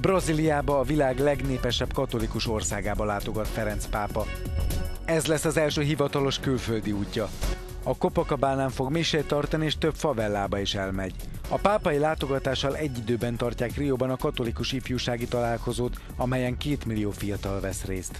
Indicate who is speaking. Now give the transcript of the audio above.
Speaker 1: Brazíliába, a világ legnépesebb katolikus országába látogat Ferenc pápa. Ez lesz az első hivatalos külföldi útja. A Copacabánán fog misét tartani, és több favellába is elmegy. A pápai látogatással egy időben tartják Rióban a katolikus ifjúsági találkozót, amelyen két millió fiatal vesz részt.